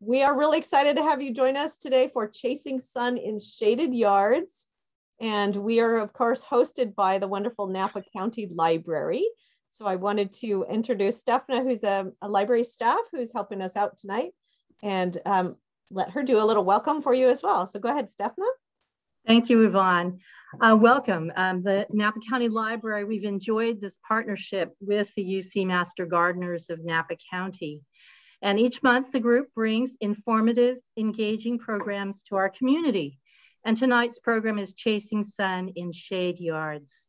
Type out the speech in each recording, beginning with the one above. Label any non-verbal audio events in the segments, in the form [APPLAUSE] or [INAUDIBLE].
We are really excited to have you join us today for Chasing Sun in Shaded Yards. And we are, of course, hosted by the wonderful Napa County Library. So I wanted to introduce Stephna, who's a, a library staff who's helping us out tonight, and um, let her do a little welcome for you as well. So go ahead, Stephna. Thank you, Yvonne. Uh, welcome. Um, the Napa County Library, we've enjoyed this partnership with the UC Master Gardeners of Napa County. And each month, the group brings informative, engaging programs to our community. And tonight's program is Chasing Sun in Shade Yards.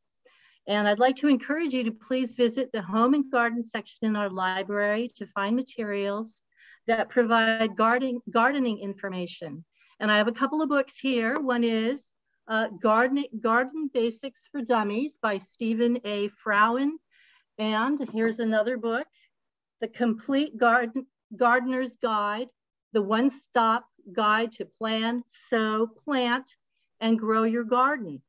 And I'd like to encourage you to please visit the home and garden section in our library to find materials that provide gardening, gardening information. And I have a couple of books here. One is uh, Garden, Garden Basics for Dummies by Steven A. Frowine. And here's another book, The Complete Garden, Gardener's Guide, the one-stop guide to plan, sow, plant, and grow your garden.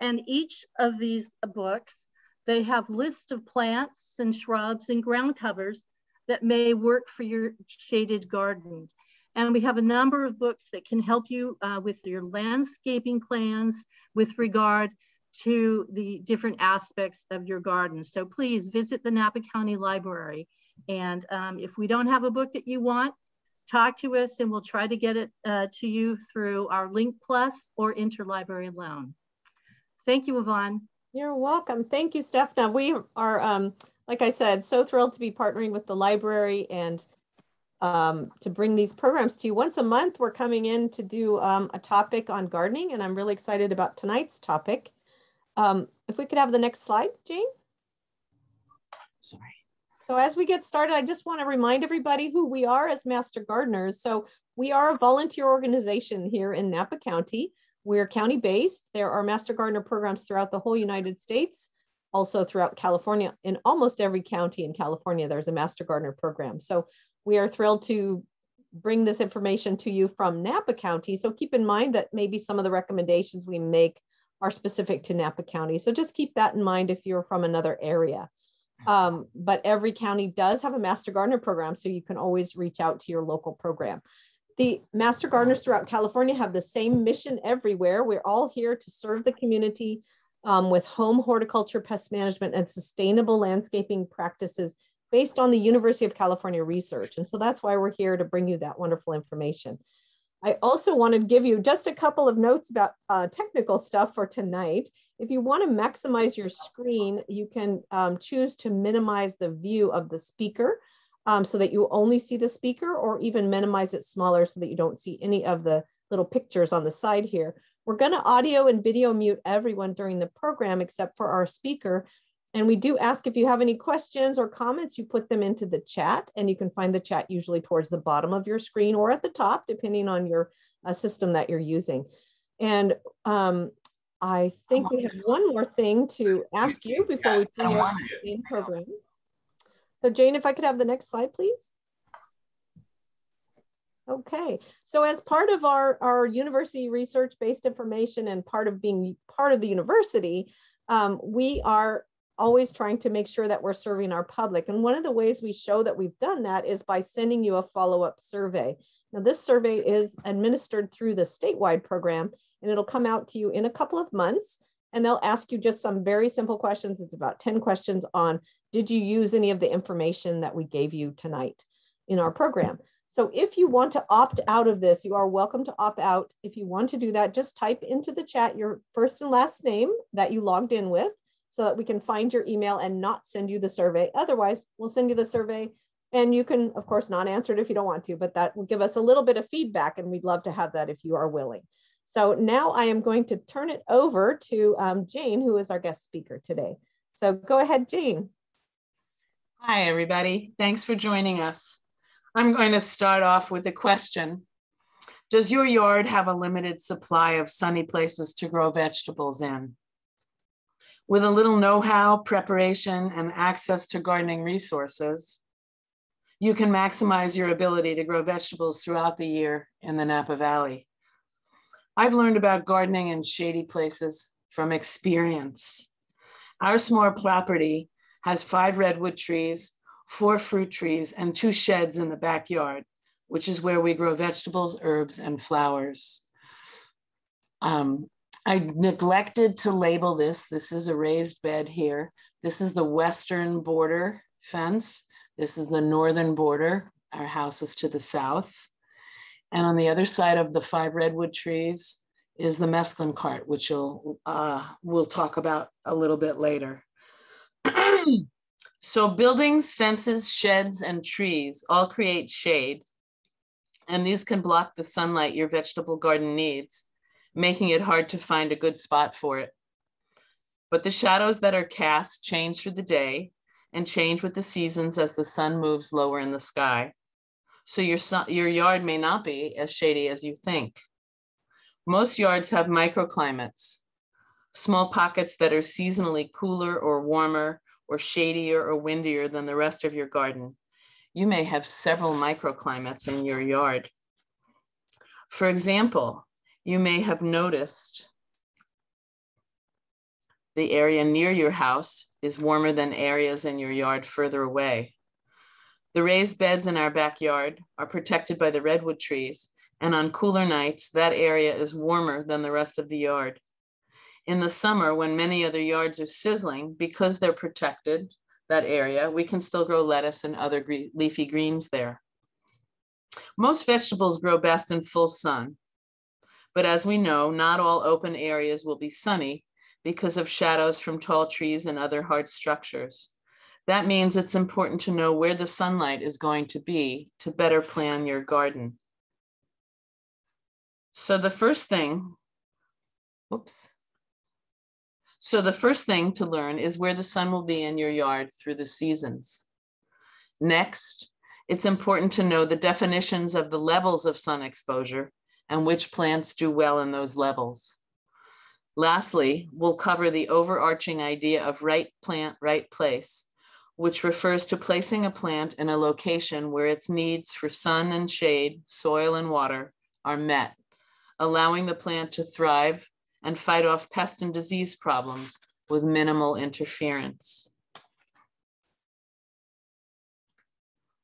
And each of these books, they have lists of plants and shrubs and ground covers that may work for your shaded garden. And we have a number of books that can help you uh, with your landscaping plans with regard to the different aspects of your garden. So please visit the Napa County Library. And um, if we don't have a book that you want, talk to us and we'll try to get it uh, to you through our Link Plus or Interlibrary loan. Thank you, Yvonne. You're welcome. Thank you, Stephna. We are, um, like I said, so thrilled to be partnering with the library and um, to bring these programs to you. Once a month, we're coming in to do um, a topic on gardening, and I'm really excited about tonight's topic. Um, if we could have the next slide, Jane. Sorry. So as we get started, I just want to remind everybody who we are as Master Gardeners. So we are a volunteer organization here in Napa County. We're county based. There are Master Gardener programs throughout the whole United States, also throughout California. In almost every county in California, there's a Master Gardener program. So we are thrilled to bring this information to you from Napa County. So keep in mind that maybe some of the recommendations we make are specific to Napa County. So just keep that in mind if you're from another area. Um, but every county does have a Master Gardener program, so you can always reach out to your local program. The Master Gardeners throughout California have the same mission everywhere. We're all here to serve the community um, with home horticulture, pest management, and sustainable landscaping practices based on the University of California research. And so that's why we're here to bring you that wonderful information. I also wanted to give you just a couple of notes about uh, technical stuff for tonight. If you want to maximize your screen, you can um, choose to minimize the view of the speaker um, so that you only see the speaker or even minimize it smaller so that you don't see any of the little pictures on the side here. We're going to audio and video mute everyone during the program except for our speaker. And we do ask if you have any questions or comments, you put them into the chat and you can find the chat usually towards the bottom of your screen or at the top, depending on your uh, system that you're using. And um, I think we have one more thing to [LAUGHS] ask you before we turn your main program. So Jane, if I could have the next slide, please. Okay, so as part of our, our university research-based information and part of being part of the university, um, we are always trying to make sure that we're serving our public. And one of the ways we show that we've done that is by sending you a follow-up survey. Now this survey is administered through the statewide program and it'll come out to you in a couple of months and they'll ask you just some very simple questions. It's about 10 questions on, did you use any of the information that we gave you tonight in our program? So if you want to opt out of this, you are welcome to opt out. If you want to do that, just type into the chat your first and last name that you logged in with so that we can find your email and not send you the survey. Otherwise, we'll send you the survey and you can, of course, not answer it if you don't want to, but that will give us a little bit of feedback and we'd love to have that if you are willing. So now I am going to turn it over to um, Jane, who is our guest speaker today. So go ahead, Jane. Hi, everybody. Thanks for joining us. I'm going to start off with a question. Does your yard have a limited supply of sunny places to grow vegetables in? With a little know-how, preparation, and access to gardening resources, you can maximize your ability to grow vegetables throughout the year in the Napa Valley. I've learned about gardening in shady places from experience. Our small property has five redwood trees, four fruit trees, and two sheds in the backyard. which is where we grow vegetables, herbs, and flowers. Um, I neglected to label this. This is a raised bed here. This is the western border fence. This is the northern border. Our house is to the south. And on the other side of the five redwood trees is the mesclun cart, which you'll, uh, we'll talk about a little bit later. [CLEARS THROAT] so buildings, fences, sheds, and trees all create shade. And these can block the sunlight your vegetable garden needs, making it hard to find a good spot for it. But the shadows that are cast change through the day and change with the seasons as the sun moves lower in the sky. So your, your yard may not be as shady as you think. Most yards have microclimates, small pockets that are seasonally cooler or warmer or shadier or windier than the rest of your garden. You may have several microclimates in your yard. For example, you may have noticed the area near your house is warmer than areas in your yard further away. The raised beds in our backyard are protected by the redwood trees and on cooler nights, that area is warmer than the rest of the yard. In the summer, when many other yards are sizzling, because they're protected, that area, we can still grow lettuce and other leafy greens there. Most vegetables grow best in full sun, but as we know, not all open areas will be sunny because of shadows from tall trees and other hard structures. That means it's important to know where the sunlight is going to be to better plan your garden. So the first thing, whoops. So the first thing to learn is where the sun will be in your yard through the seasons. Next, it's important to know the definitions of the levels of sun exposure and which plants do well in those levels. Lastly, we'll cover the overarching idea of right plant, right place, which refers to placing a plant in a location where its needs for sun and shade, soil and water are met allowing the plant to thrive and fight off pest and disease problems with minimal interference.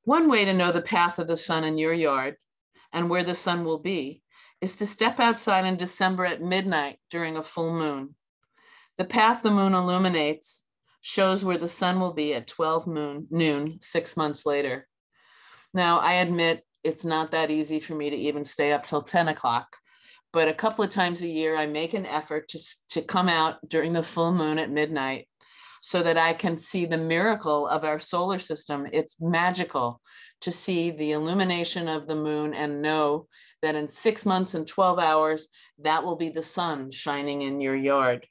One way to know the path of the sun in your yard and where the sun will be is to step outside in December at midnight during a full moon. The path the moon illuminates shows where the sun will be at 12 moon, noon, six months later. Now, I admit it's not that easy for me to even stay up till 10 o'clock, but a couple of times a year I make an effort to, to come out during the full moon at midnight so that I can see the miracle of our solar system. It's magical to see the illumination of the moon and know that in six months and 12 hours, that will be the sun shining in your yard.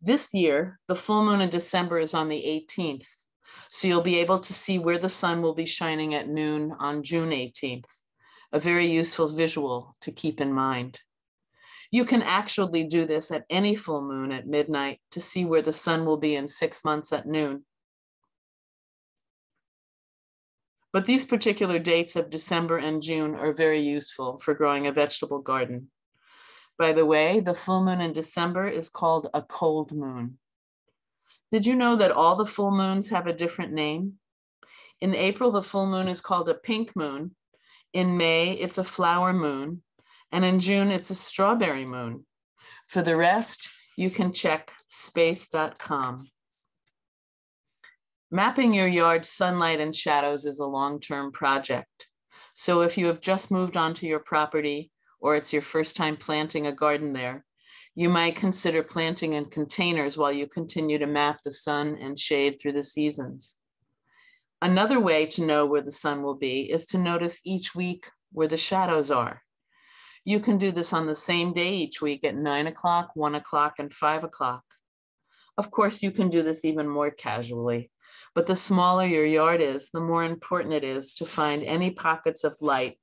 This year, the full moon in December is on the 18th. So you'll be able to see where the sun will be shining at noon on June 18th a very useful visual to keep in mind. You can actually do this at any full moon at midnight to see where the sun will be in six months at noon. But these particular dates of December and June are very useful for growing a vegetable garden. By the way, the full moon in December is called a cold moon. Did you know that all the full moons have a different name? In April, the full moon is called a pink moon, in May, it's a flower moon. And in June, it's a strawberry moon. For the rest, you can check space.com. Mapping your yard's sunlight and shadows is a long-term project. So if you have just moved onto your property or it's your first time planting a garden there, you might consider planting in containers while you continue to map the sun and shade through the seasons. Another way to know where the sun will be is to notice each week where the shadows are. You can do this on the same day each week at nine o'clock, one o'clock, and five o'clock. Of course, you can do this even more casually, but the smaller your yard is, the more important it is to find any pockets of light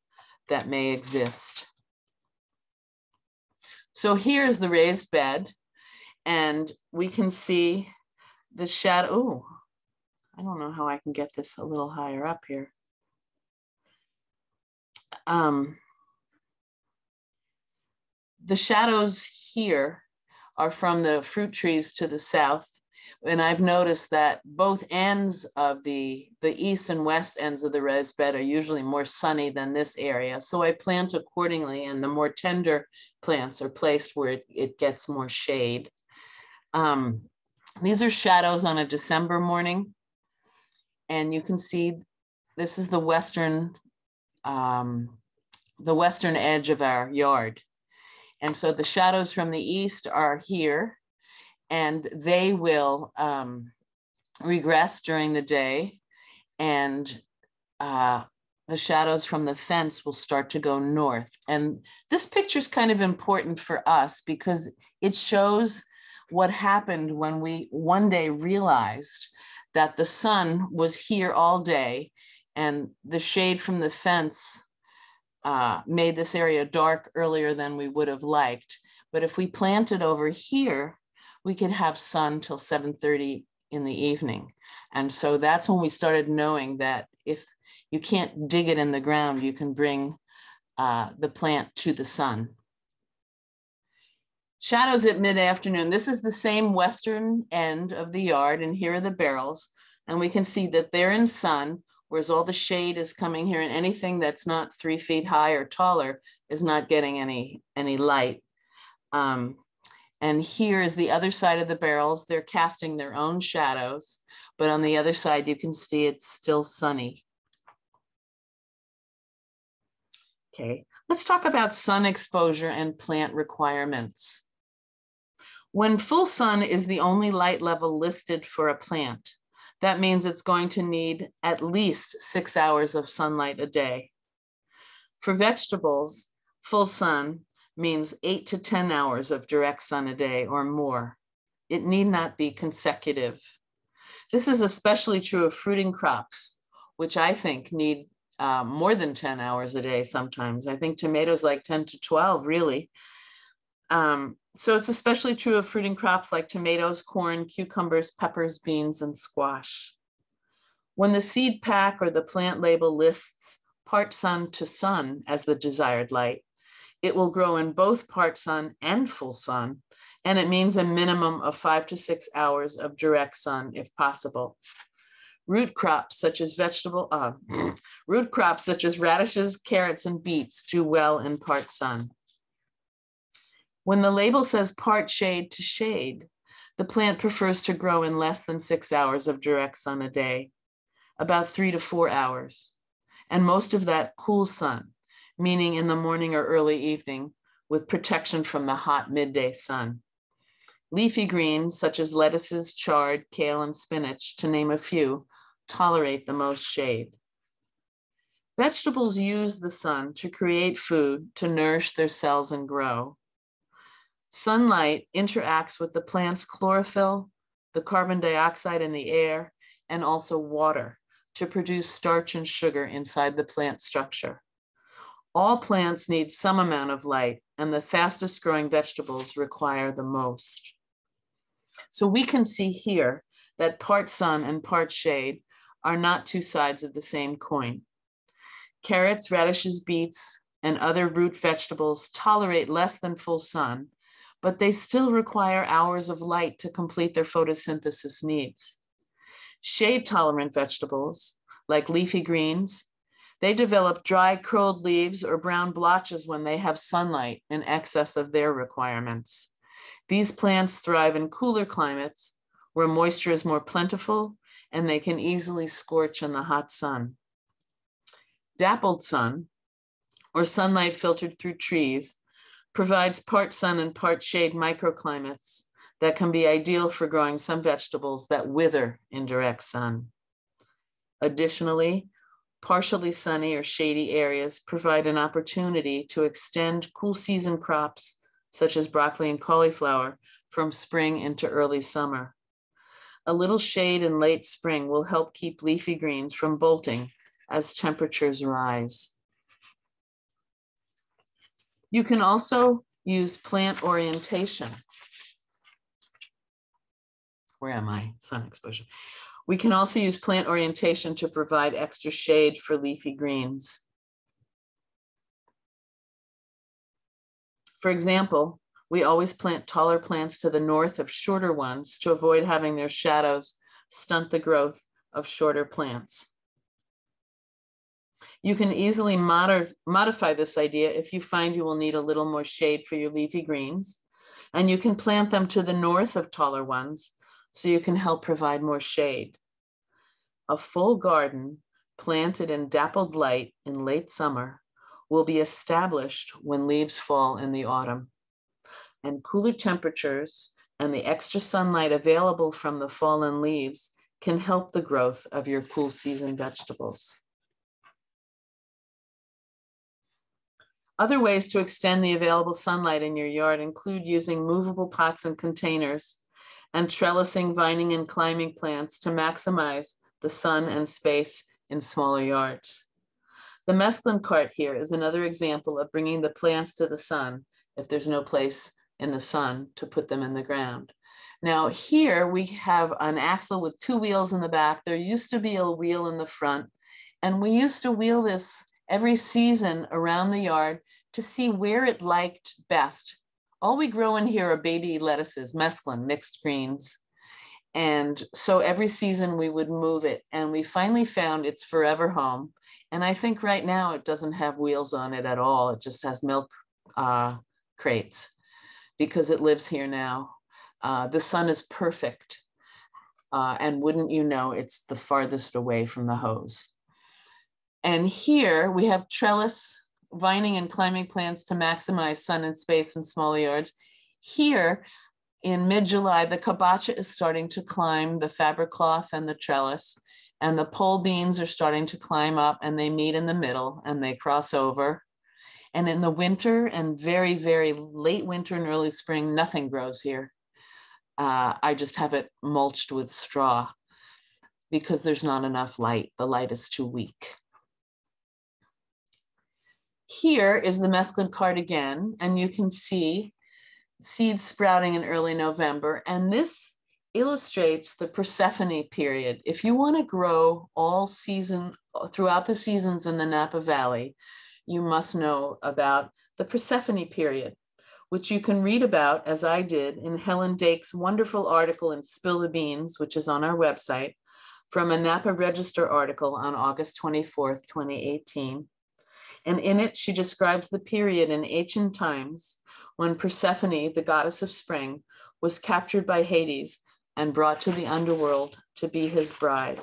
that may exist. So here's the raised bed, and we can see the shadow. Ooh, I don't know how I can get this a little higher up here. Um, the shadows here are from the fruit trees to the south And I've noticed that both ends of the, the east and west ends of the res bed are usually more sunny than this area. So I plant accordingly and the more tender plants are placed where it, it gets more shade. Um, these are shadows on a December morning. And you can see this is the western, um, the western edge of our yard. And so the shadows from the east are here and they will um, regress during the day and uh, the shadows from the fence will start to go north. And this picture is kind of important for us because it shows what happened when we one day realized that the sun was here all day and the shade from the fence uh, made this area dark earlier than we would have liked. But if we planted over here, we could have sun till 7.30 in the evening. And so that's when we started knowing that if you can't dig it in the ground, you can bring uh, the plant to the sun. Shadows at mid-afternoon. This is the same western end of the yard, and here are the barrels. And we can see that they're in sun, whereas all the shade is coming here, and anything that's not three feet high or taller is not getting any, any light. Um, and here is the other side of the barrels. They're casting their own shadows, but on the other side, you can see it's still sunny. Okay, let's talk about sun exposure and plant requirements. When full sun is the only light level listed for a plant, that means it's going to need at least six hours of sunlight a day. For vegetables, full sun means eight to 10 hours of direct sun a day or more. It need not be consecutive. This is especially true of fruiting crops, which I think need uh, more than 10 hours a day sometimes. I think tomatoes like 10 to 12, really. Um, so it's especially true of fruiting crops like tomatoes, corn, cucumbers, peppers, beans, and squash. When the seed pack or the plant label lists part sun to sun as the desired light, it will grow in both part sun and full sun, and it means a minimum of five to six hours of direct sun if possible. Root crops such as vegetable, uh, [CLEARS THROAT] root crops such as radishes, carrots, and beets do well in part sun. When the label says part shade to shade, the plant prefers to grow in less than six hours of direct sun a day, about three to four hours, and most of that cool sun, meaning in the morning or early evening, with protection from the hot midday sun. Leafy greens, such as lettuces, chard, kale, and spinach, to name a few, tolerate the most shade. Vegetables use the sun to create food, to nourish their cells and grow. Sunlight interacts with the plant's chlorophyll, the carbon dioxide in the air, and also water to produce starch and sugar inside the plant structure. All plants need some amount of light, and the fastest growing vegetables require the most. So we can see here that part sun and part shade are not two sides of the same coin. Carrots, radishes, beets, and other root vegetables tolerate less than full sun but they still require hours of light to complete their photosynthesis needs. Shade tolerant vegetables, like leafy greens, they develop dry curled leaves or brown blotches when they have sunlight in excess of their requirements. These plants thrive in cooler climates where moisture is more plentiful and they can easily scorch in the hot sun. Dappled sun, or sunlight filtered through trees, provides part sun and part shade microclimates that can be ideal for growing some vegetables that wither in direct sun. Additionally, partially sunny or shady areas provide an opportunity to extend cool season crops such as broccoli and cauliflower from spring into early summer. A little shade in late spring will help keep leafy greens from bolting as temperatures rise. You can also use plant orientation. Where am I? Sun exposure. We can also use plant orientation to provide extra shade for leafy greens. For example, We always plant taller plants to the north of shorter ones to avoid having their shadows stunt the growth of shorter plants. You can easily mod modify this idea if you find you will need a little more shade for your leafy greens. And you can plant them to the north of taller ones so you can help provide more shade. A full garden planted in dappled light in late summer will be established when leaves fall in the autumn. And cooler temperatures and the extra sunlight available from the fallen leaves can help the growth of your cool season vegetables. Other ways to extend the available sunlight in your yard include using movable pots and containers and trellising, vining, and climbing plants to maximize the sun and space in smaller yards. The mesclun cart here is another example of bringing the plants to the sun if there's no place in the sun to put them in the ground. Now here we have an axle with two wheels in the back. There used to be a wheel in the front and we used to wheel this every season around the yard to see where it liked best. All we grow in here are baby lettuces, mesclun, mixed greens. And so every season we would move it and we finally found its forever home. And I think right now it doesn't have wheels on it at all. It just has milk uh, crates because it lives here now. Uh, the sun is perfect. Uh, and wouldn't you know, it's the farthest away from the hose. And here we have trellis, vining and climbing plants to maximize sun and space in small yards. Here in mid-July, the kabocha is starting to climb the fabric cloth and the trellis and the pole beans are starting to climb up and they meet in the middle and they cross over. And in the winter and very, very late winter and early spring, nothing grows here. Uh, I just have it mulched with straw because there's not enough light. The light is too weak. Here is the mesclun cart again, and you can see seeds sprouting in early November. And this illustrates the Persephone period. If you want to grow all season, throughout the seasons in the Napa Valley, you must know about the Persephone period, which you can read about, as I did, in Helen Dake's wonderful article in Spill the Beans, which is on our website, from a Napa Register article on August 24th, 2018. And in it, she describes the period in ancient times when Persephone, the goddess of spring, was captured by Hades and brought to the underworld to be his bride.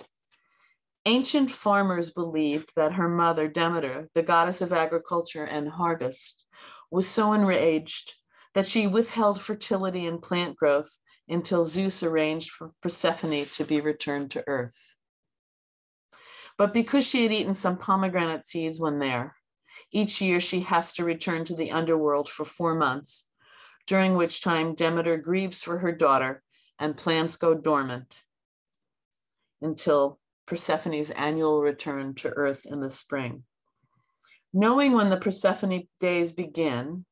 Ancient farmers believed that her mother, Demeter, the goddess of agriculture and harvest, was so enraged that she withheld fertility and plant growth until Zeus arranged for Persephone to be returned to earth. But because she had eaten some pomegranate seeds when there, each year she has to return to the underworld for four months, during which time Demeter grieves for her daughter and plants go dormant until Persephone's annual return to Earth in the spring. Knowing when the Persephone days begin,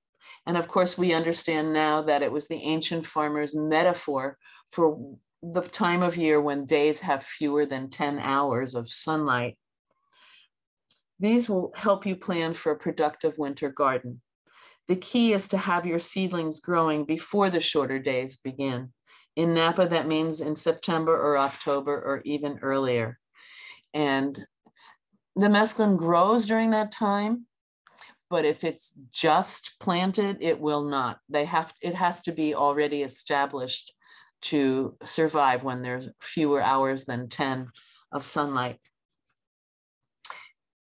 and of course, we understand now that it was the ancient farmer's metaphor for the time of year when days have fewer than 10 hours of sunlight. These will help you plan for a productive winter garden. The key is to have your seedlings growing before the shorter days begin. In Napa, that means in September or October or even earlier. And the mesclun grows during that time, but if it's just planted, it will not. They have it has to be already established to survive when there's fewer hours than 10 of sunlight.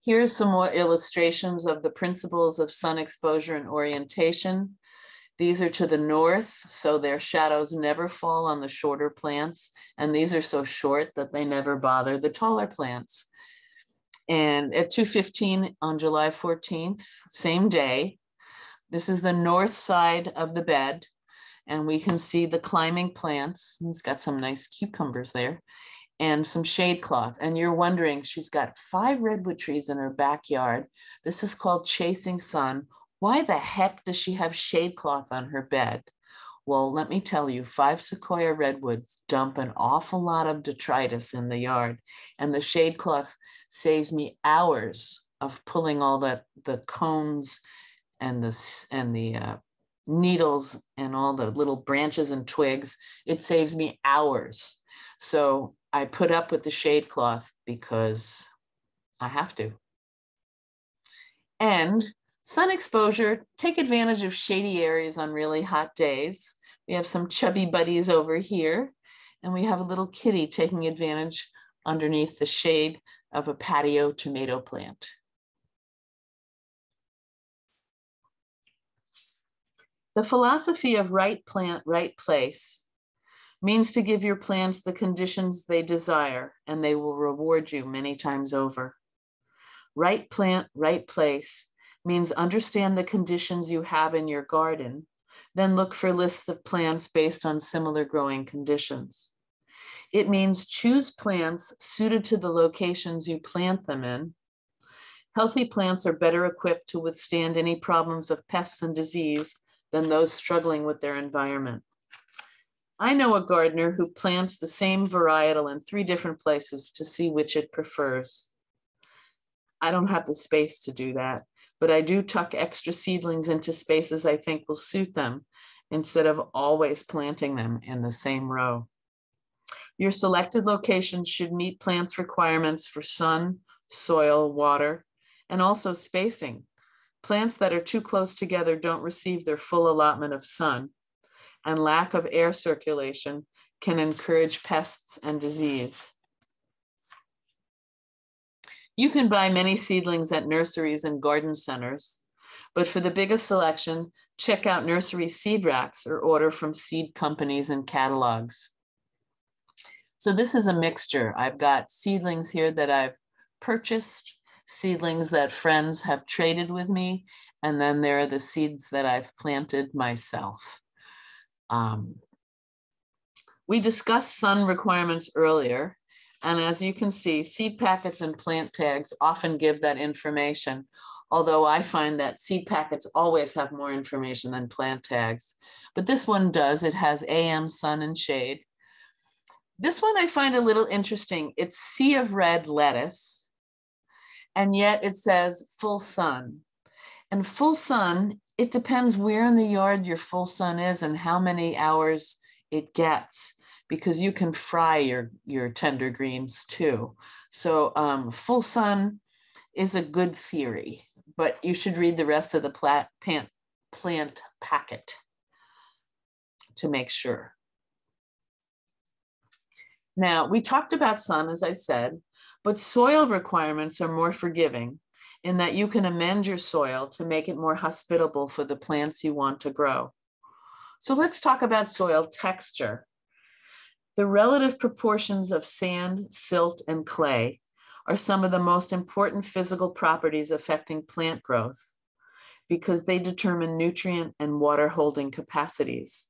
Here's some more illustrations of the principles of sun exposure and orientation. These are to the north, so their shadows never fall on the shorter plants. And these are so short that they never bother the taller plants. And at 2.15 on July 14th, same day, this is the north side of the bed. And we can see the climbing plants. It's got some nice cucumbers there and some shade cloth. And you're wondering, she's got five redwood trees in her backyard. This is called Chasing Sun. Why the heck does she have shade cloth on her bed? Well, let me tell you, five sequoia redwoods dump an awful lot of detritus in the yard, and the shade cloth saves me hours of pulling all the, the cones and the, and the uh, needles and all the little branches and twigs, it saves me hours. So I put up with the shade cloth because I have to. And sun exposure, take advantage of shady areas on really hot days. We have some chubby buddies over here, and we have a little kitty taking advantage underneath the shade of a patio tomato plant. The philosophy of right plant, right place means to give your plants the conditions they desire and they will reward you many times over. Right plant, right place means understand the conditions you have in your garden, then look for lists of plants based on similar growing conditions. It means choose plants suited to the locations you plant them in. Healthy plants are better equipped to withstand any problems of pests and disease than those struggling with their environment. I know a gardener who plants the same varietal in three different places to see which it prefers. I don't have the space to do that, but I do tuck extra seedlings into spaces I think will suit them instead of always planting them in the same row. Your selected locations should meet plants requirements for sun, soil, water, and also spacing. Plants that are too close together don't receive their full allotment of sun, and lack of air circulation can encourage pests and disease. You can buy many seedlings at nurseries and garden centers, but for the biggest selection, check out nursery seed racks or order from seed companies and catalogs. So this is a mixture. I've got seedlings here that I've purchased, seedlings that friends have traded with me, and then there are the seeds that I've planted myself. Um, we discussed sun requirements earlier, and as you can see, seed packets and plant tags often give that information, although I find that seed packets always have more information than plant tags. But this one does, it has AM, sun, and shade. This one I find a little interesting. It's sea of red lettuce, and yet it says full sun. And full sun, it depends where in the yard your full sun is and how many hours it gets because you can fry your, your tender greens too. So um, full sun is a good theory, but you should read the rest of the plant, plant, plant packet to make sure. Now, we talked about sun, as I said, but soil requirements are more forgiving in that you can amend your soil to make it more hospitable for the plants you want to grow. So let's talk about soil texture. The relative proportions of sand, silt, and clay are some of the most important physical properties affecting plant growth because they determine nutrient and water holding capacities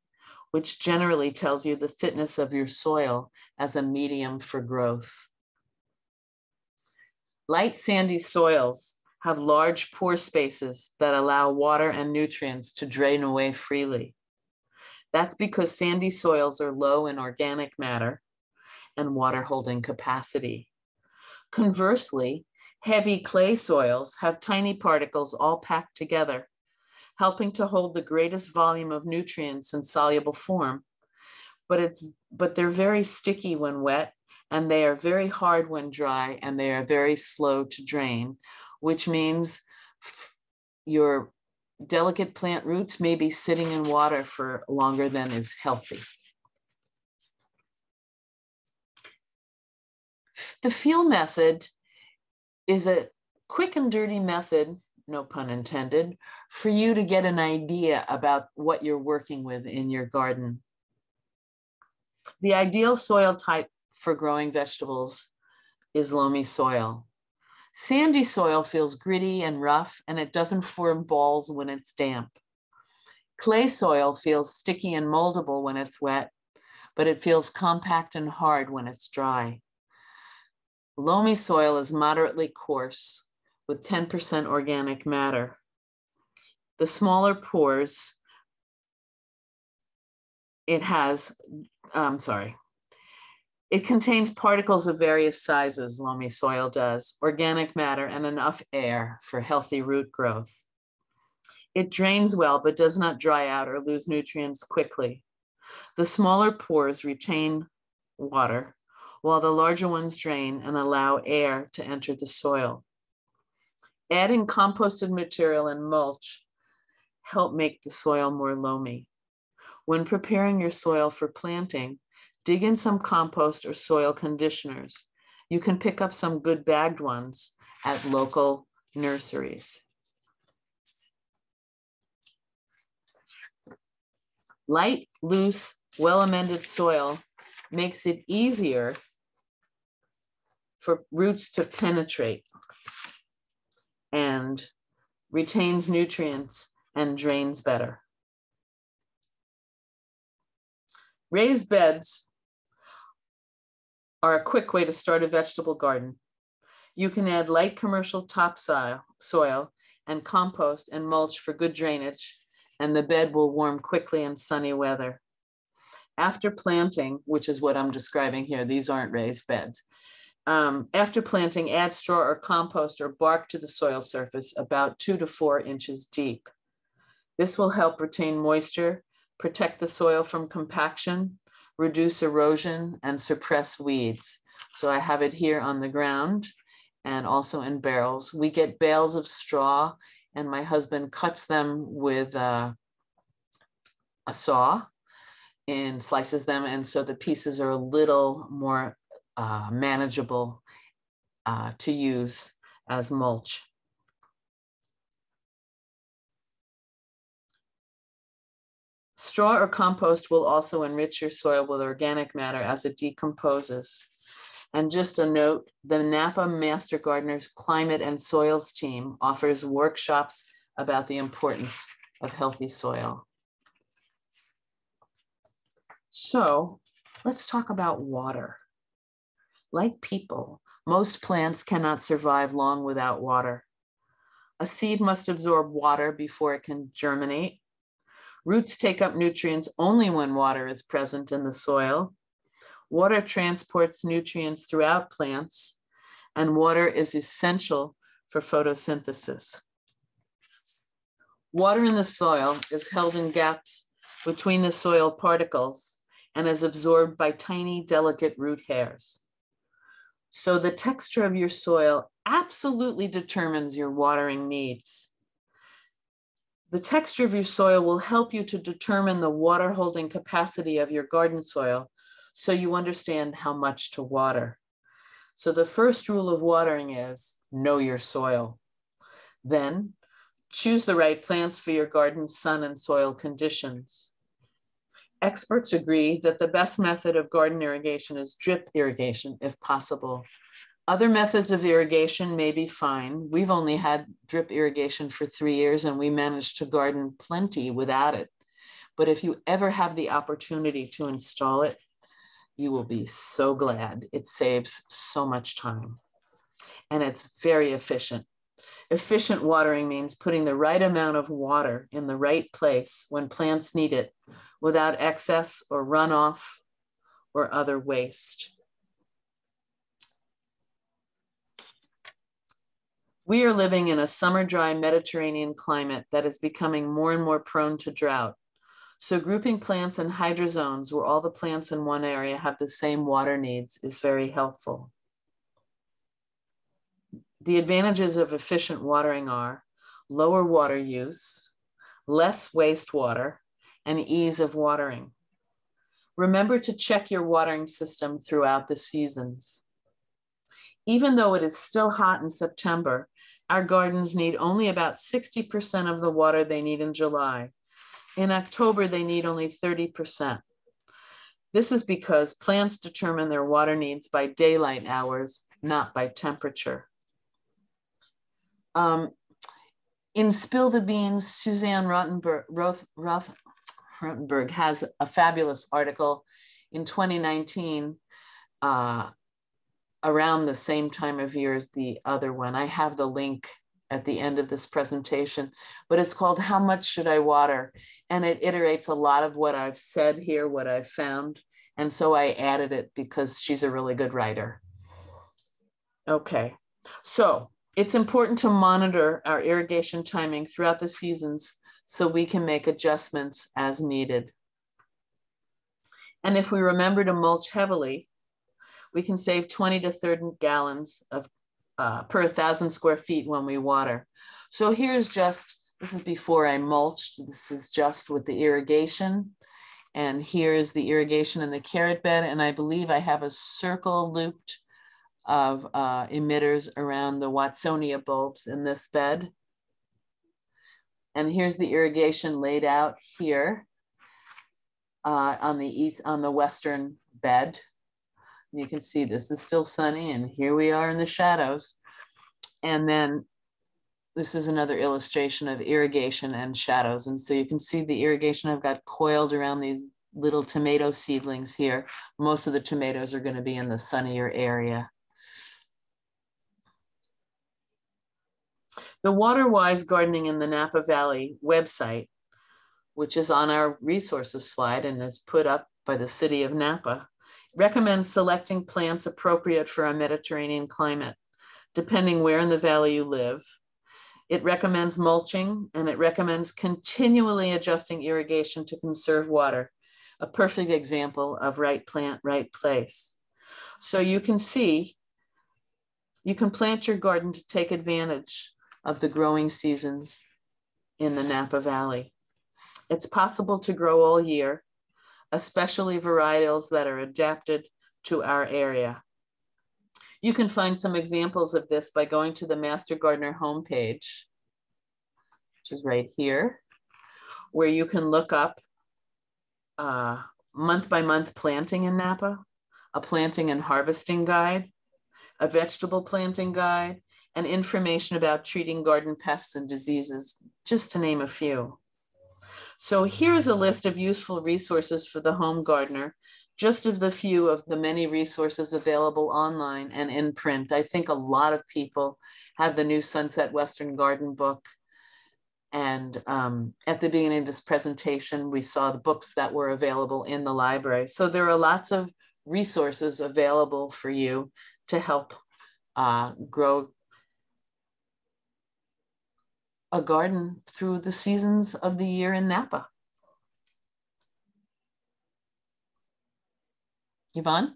which generally tells you the fitness of your soil as a medium for growth. Light sandy soils have large pore spaces that allow water and nutrients to drain away freely. That's because sandy soils are low in organic matter and water holding capacity. Conversely, heavy clay soils have tiny particles all packed together helping to hold the greatest volume of nutrients in soluble form. But it's but they're very sticky when wet and they are very hard when dry and they are very slow to drain, which means your delicate plant roots may be sitting in water for longer than is healthy. The feel method is a quick and dirty method no pun intended, for you to get an idea about what you're working with in your garden. The ideal soil type for growing vegetables is loamy soil. Sandy soil feels gritty and rough and it doesn't form balls when it's damp. Clay soil feels sticky and moldable when it's wet, but it feels compact and hard when it's dry. Loamy soil is moderately coarse with 10% organic matter. The smaller pores, it has, I'm um, sorry, it contains particles of various sizes, loamy soil does, organic matter, and enough air for healthy root growth. It drains well, but does not dry out or lose nutrients quickly. The smaller pores retain water, while the larger ones drain and allow air to enter the soil. Adding composted material and mulch help make the soil more loamy. When preparing your soil for planting, dig in some compost or soil conditioners. You can pick up some good bagged ones at local nurseries. Light, loose, well-amended soil makes it easier for roots to penetrate and retains nutrients and drains better. Raised beds are a quick way to start a vegetable garden. You can add light commercial topsoil soil and compost and mulch for good drainage, and the bed will warm quickly in sunny weather. After planting, which is what I'm describing here, these aren't raised beds. Um, after planting, add straw or compost or bark to the soil surface about two to four inches deep. This will help retain moisture, protect the soil from compaction, reduce erosion, and suppress weeds. So I have it here on the ground and also in barrels. We get bales of straw and my husband cuts them with uh, a saw and slices them. And so the pieces are a little more uh, manageable uh, to use as mulch. Straw or compost will also enrich your soil with organic matter as it decomposes. And just a note, the Napa Master Gardeners Climate and Soils team offers workshops about the importance of healthy soil. So let's talk about water. Like people, most plants cannot survive long without water. A seed must absorb water before it can germinate. Roots take up nutrients only when water is present in the soil. Water transports nutrients throughout plants, and water is essential for photosynthesis. Water in the soil is held in gaps between the soil particles and is absorbed by tiny, delicate root hairs. So the texture of your soil absolutely determines your watering needs. The texture of your soil will help you to determine the water holding capacity of your garden soil so you understand how much to water. So the first rule of watering is know your soil. Then choose the right plants for your garden's sun and soil conditions. Experts agree that the best method of garden irrigation is drip irrigation if possible. Other methods of irrigation may be fine. We've only had drip irrigation for three years and we managed to garden plenty without it. But if you ever have the opportunity to install it, you will be so glad. It saves so much time and it's very efficient. Efficient watering means putting the right amount of water in the right place when plants need it without excess or runoff or other waste. We are living in a summer dry Mediterranean climate that is becoming more and more prone to drought. So grouping plants in hydrozones where all the plants in one area have the same water needs is very helpful. The advantages of efficient watering are lower water use, less wastewater, and ease of watering. Remember to check your watering system throughout the seasons. Even though it is still hot in September, our gardens need only about 60% of the water they need in July in October, they need only 30%. This is because plants determine their water needs by daylight hours, not by temperature. Um, in Spill the Beans, Suzanne Rothenberg, Roth, Roth, has a fabulous article in 2019 uh, around the same time of year as the other one. I have the link at the end of this presentation, but it's called How Much Should I Water? And it iterates a lot of what I've said here, what I've found. And so I added it because she's a really good writer. Okay, so it's important to monitor our irrigation timing throughout the seasons so we can make adjustments as needed. And if we remember to mulch heavily, we can save 20 to 30 gallons of uh, per thousand square feet when we water. So here's just, this is before I mulched. This is just with the irrigation. And here's the irrigation in the carrot bed. And I believe I have a circle looped of uh, emitters around the Watsonia bulbs in this bed. And here's the irrigation laid out here uh, on the east, on the western bed. You can see this is still sunny and here we are in the shadows. And then this is another illustration of irrigation and shadows. And so you can see the irrigation I've got coiled around these little tomato seedlings here. Most of the tomatoes are gonna be in the sunnier area. The Waterwise Gardening in the Napa Valley website, which is on our resources slide and is put up by the city of Napa, recommends selecting plants appropriate for a Mediterranean climate, depending where in the valley you live. It recommends mulching and it recommends continually adjusting irrigation to conserve water, a perfect example of right plant, right place. So you can see, you can plant your garden to take advantage of the growing seasons in the Napa Valley. It's possible to grow all year especially varietals that are adapted to our area. You can find some examples of this by going to the Master Gardener homepage, which is right here, where you can look up uh, month by month planting in Napa, a planting and harvesting guide, a vegetable planting guide, and information about treating garden pests and diseases, just to name a few. So here's a list of useful resources for the home gardener, just of the few of the many resources available online and in print. I think a lot of people have the new Sunset Western Garden book. And um, at the beginning of this presentation, we saw the books that were available in the library. So there are lots of resources available for you to help uh, grow a garden through the seasons of the year in Napa. Yvonne?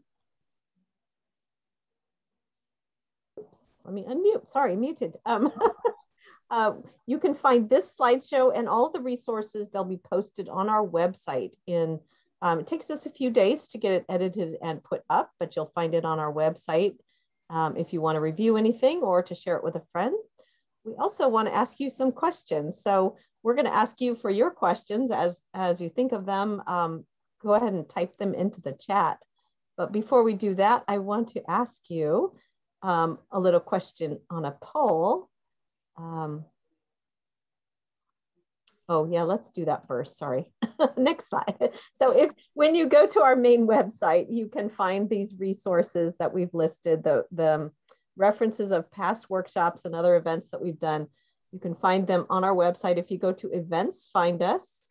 Oops, let me unmute. Sorry, muted. Um, [LAUGHS] uh, you can find this slideshow and all the resources. They'll be posted on our website. In um, it takes us a few days to get it edited and put up, but you'll find it on our website um, if you want to review anything or to share it with a friend we also want to ask you some questions. So we're going to ask you for your questions as, as you think of them. Um, go ahead and type them into the chat. But before we do that, I want to ask you um, a little question on a poll. Um, oh yeah, let's do that first, sorry. [LAUGHS] Next slide. So if when you go to our main website, you can find these resources that we've listed, the, the references of past workshops and other events that we've done. You can find them on our website. If you go to events, find us.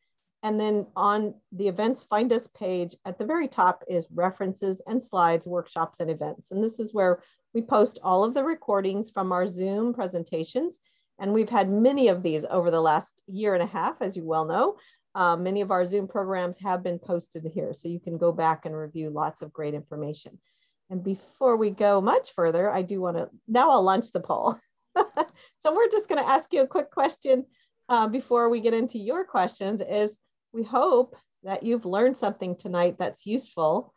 And then on the events, find us page at the very top is references and slides, workshops and events. And this is where we post all of the recordings from our Zoom presentations. And we've had many of these over the last year and a half, as you well know. Uh, many of our Zoom programs have been posted here. So you can go back and review lots of great information. And before we go much further, I do want to, now I'll launch the poll. [LAUGHS] so we're just going to ask you a quick question uh, before we get into your questions is we hope that you've learned something tonight that's useful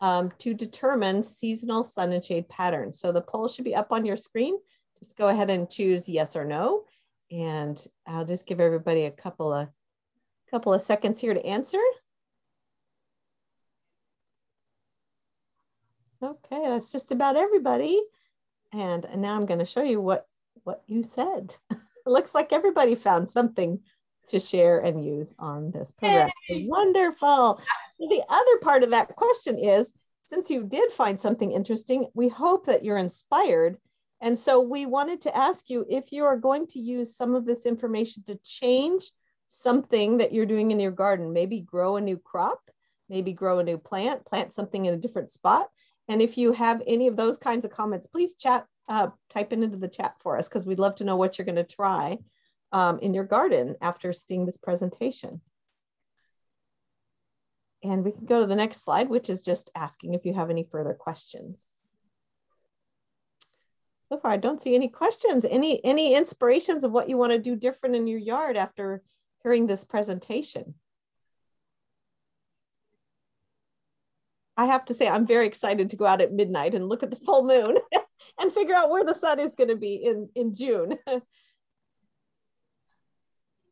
um, to determine seasonal sun and shade patterns. So the poll should be up on your screen. Just go ahead and choose yes or no. And I'll just give everybody a couple of couple of seconds here to answer. Okay, that's just about everybody. And, now I'm going to show you what, what you said. it [LAUGHS] looks like everybody found something to share and use on this program. Wonderful. The other part of that question is, since you did find something interesting, we hope that you're inspired. And so we wanted to ask you if you are going to use some of this information to change something that you're doing in your garden, maybe grow a new crop, maybe grow a new plant, plant something in a different spot, and if you have any of those kinds of comments, please chat, uh, type it into the chat for us because we'd love to know what you're going to try. um, in your garden after seeing this presentation. And we can go to the next slide, which is just asking if you have any further questions. So far, I don't see any questions. Any, any inspirations of what you want to do different in your yard after hearing this presentation? I have to say, I'm very excited to go out at midnight and look at the full moon [LAUGHS] and figure out where the sun is going to be in, in June. [LAUGHS]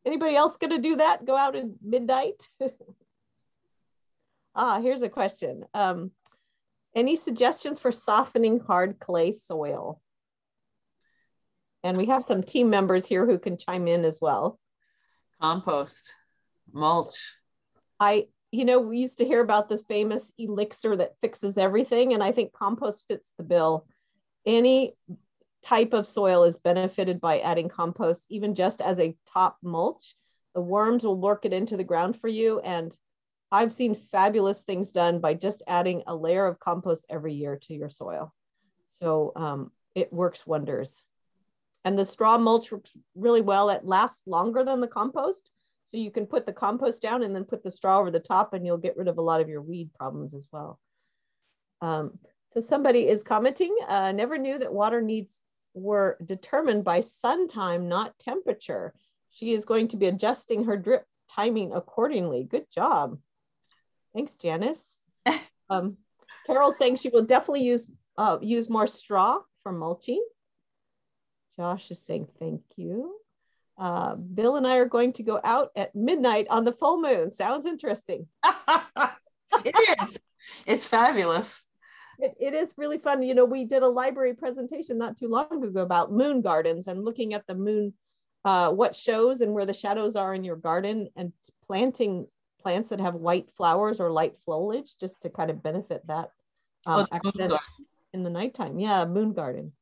Anybody else going to do that? Go out at midnight? [LAUGHS] ah, here's a question. Um, any suggestions for softening hard clay soil? And we have some team members here who can chime in as well. Compost, mulch. I, you know, we used to hear about this famous elixir that fixes everything, and I think compost fits the bill. Any type of soil is benefited by adding compost, even just as a top mulch. The worms will work it into the ground for you. And I've seen fabulous things done by just adding a layer of compost every year to your soil. So um, it works wonders. And the straw mulch works really well. It lasts longer than the compost. So you can put the compost down and then put the straw over the top and you'll get rid of a lot of your weed problems as well. Um, so somebody is commenting, uh, never knew that water needs were determined by sun time, not temperature. She is going to be adjusting her drip timing accordingly. Good job. Thanks, Janice. [LAUGHS] um, Carol's saying she will definitely use uh, use more straw for mulching. Josh is saying thank you. Uh, Bill and I are going to go out at midnight on the full moon. Sounds interesting. [LAUGHS] it is. It's fabulous. It, it is really fun. You know, we did a library presentation not too long ago about moon gardens and looking at the moon, uh, what shows and where the shadows are in your garden and planting plants that have white flowers or light foliage just to kind of benefit that um, oh, in the nighttime. Yeah, moon garden.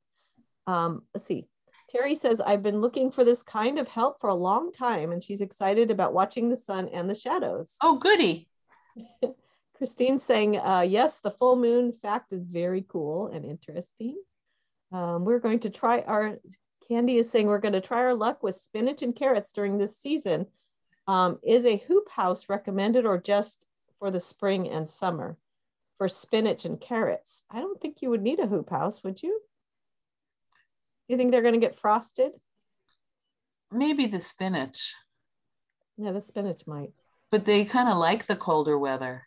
Um, let's see. Terry says, I've been looking for this kind of help for a long time, and she's excited about watching the sun and the shadows. Oh, goody. [LAUGHS] Christine saying, uh, yes, the full moon fact is very cool and interesting. Um, we're going to try our, Candy is saying, we're going to try our luck with spinach and carrots during this season. Um, is a hoop house recommended or just for the spring and summer for spinach and carrots? I don't think you would need a hoop house, would you? You think they're going to get frosted? Maybe the spinach. Yeah, the spinach might. But they kind of like the colder weather,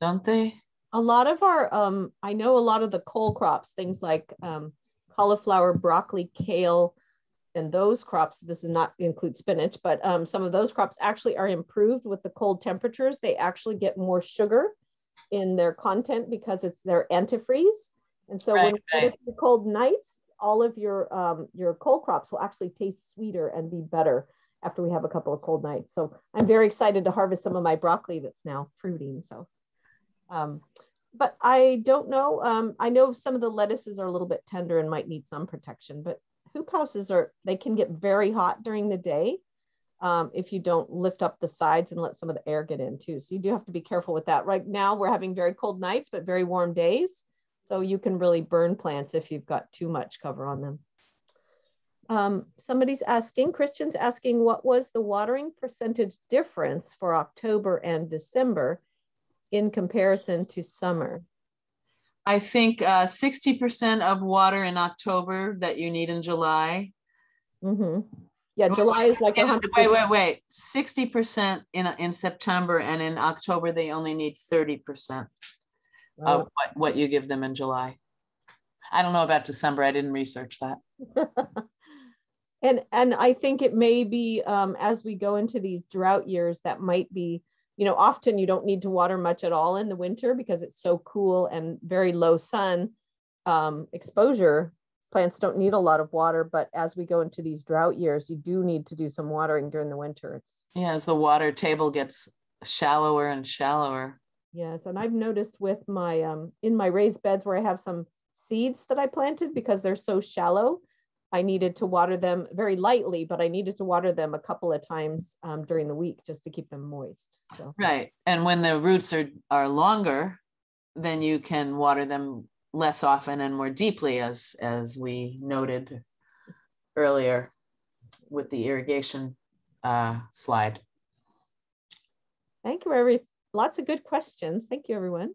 don't they? A lot of our, um, I know a lot of the cole crops, things like um, cauliflower, broccoli, kale, and those crops, this does not include spinach, but um, some of those crops actually are improved with the cold temperatures. They actually get more sugar in their content because it's their antifreeze. And so right, when right. the cold nights, all of your um, your cole crops will actually taste sweeter and be better after we have a couple of cold nights. So I'm very excited to harvest some of my broccoli that's now fruiting. So, um, but I don't know. Um, I know some of the lettuces are a little bit tender and might need some protection, but hoop houses are, they can get very hot during the day um, if you don't lift up the sides and let some of the air get in too. So you do have to be careful with that. Right now we're having very cold nights, but very warm days. So you can really burn plants if you've got too much cover on them. Um, somebody's asking, Christian's asking, what was the watering percentage difference for October and December in comparison to summer? I think uh, 60% of water in October that you need in July. Mm-hmm. Yeah, July is like 100 Wait, wait, wait. 60% in, in September and in October, they only need 30% of what, what you give them in July. I don't know about December. I didn't research that. [LAUGHS] and and I think it may be um, as we go into these drought years that might be you know often you don't need to water much at all in the winter because it's so cool and very low sun um, exposure plants don't need a lot of water but as we go into these drought years you do need to do some watering during the winter it's yeah as the water table gets shallower and shallower Yes, and I've noticed with my um in my raised beds where I have some seeds that I planted because they're so shallow, I needed to water them very lightly, but I needed to water them a couple of times um, during the week just to keep them moist. So right, and when the roots are are longer, then you can water them less often and more deeply, as as we noted earlier. with the irrigation uh, slide. Thank you, every lots of good questions. Thank you, everyone.